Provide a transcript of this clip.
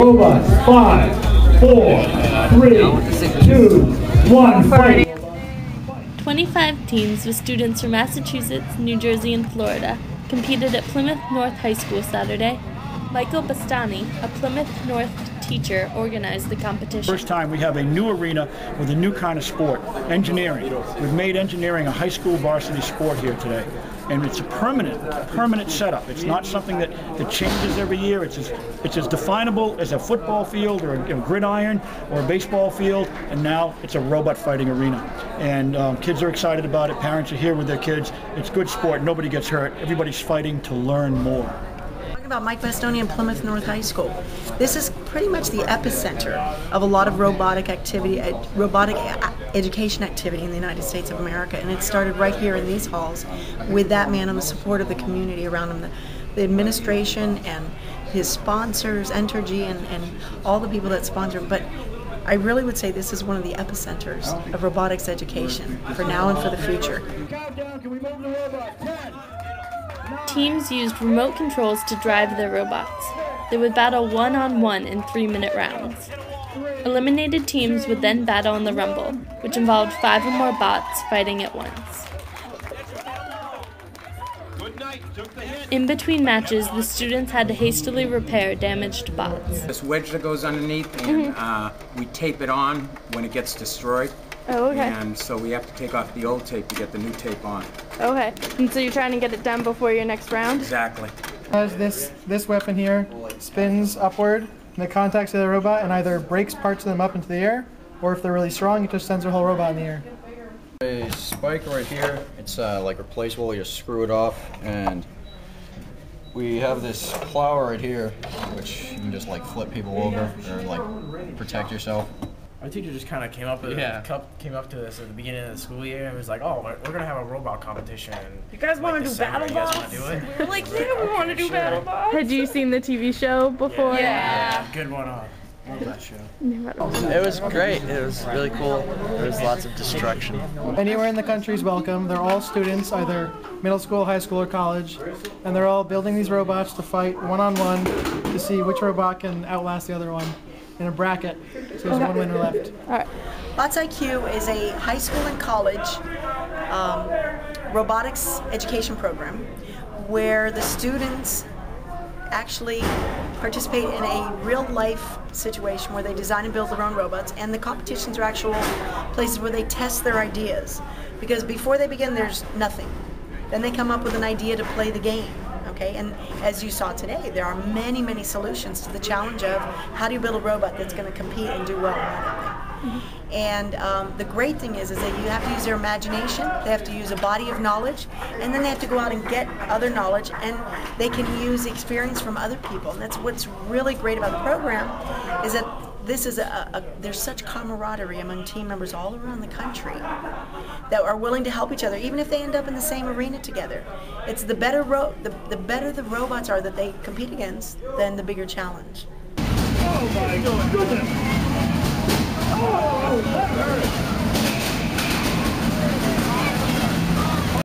Robots, five, four, three, two, one, fight! 25 teams with students from Massachusetts, New Jersey, and Florida competed at Plymouth North High School Saturday. Michael Bastoni, a Plymouth North teacher, organized the competition. First time we have a new arena with a new kind of sport, engineering. We've made engineering a high school varsity sport here today. And it's a permanent, permanent setup. It's not something that, that changes every year. It's as, it's as definable as a football field or a, gridiron or a baseball field. And now it's a robot fighting arena. And um, kids are excited about it. Parents are here with their kids. It's good sport. Nobody gets hurt. Everybody's fighting to learn more Talking about Mike Bastoni and Plymouth North High School. This is pretty much the epicenter of a lot of robotic activity, robotic education activity in the United States of America, and it started right here in these halls with that man and the support of the community around him, the, the administration and his sponsors, Entergy, and, and all the people that sponsor. Him, but I really would say this is one of the epicenters of robotics education for now and for the future. Teams used remote controls to drive their robots. They would battle one on one in three minute rounds. Eliminated teams would then battle in the Rumble, which involved five or more bots fighting at once. In between matches, the students had to hastily repair damaged bots. This wedge that goes underneath, and mm-hmm. uh, we tape it on when it gets destroyed. Oh, okay. And so we have to take off the old tape to get the new tape on. Okay. And so you're trying to get it done before your next round? Exactly. As this this weapon here spins upward in the contacts of the robot and either breaks parts of them up into the air, or if they're really strong, it just sends the whole robot in the air. A spike right here, it's uh, like replaceable, you just screw it off, and we have this plow right here, which you can just like flip people over or like protect yourself. Our teacher just kind of came up with yeah. came up to us at the beginning of the school year and was like, "Oh, we're, we're gonna have a robot competition." You guys want to do battle bots? Do it? We're like, yeah, we want to do sure. battle bots. Had you seen the TV show before? Yeah. yeah. Good one on. That show. It was great. It was really cool. There was lots of destruction. Anywhere in the country is welcome. They're all students, either middle school, high school, or college, and they're all building these robots to fight one on one to see which robot can outlast the other one in a bracket. So there's one winner left. All right. Bots IQ is a high school and college um, robotics education program where the students actually participate in a real life situation where they design and build their own robots and the competitions are actual places where they test their ideas because before they begin there's nothing then they come up with an idea to play the game okay? And as you saw today, there are many, many solutions to the challenge of how do you build a robot that's going to compete and do well in that Mm-hmm. And um, the great thing is, is that you have to use their imagination. They have to use a body of knowledge, and then they have to go out and get other knowledge, and they can use experience from other people. And that's what's really great about the program, is that this is a, a, there's such camaraderie among team members all around the country that are willing to help each other, even if they end up in the same arena together. It's the better ro- the, the better the robots are that they compete against, then the bigger challenge. Oh my goodness!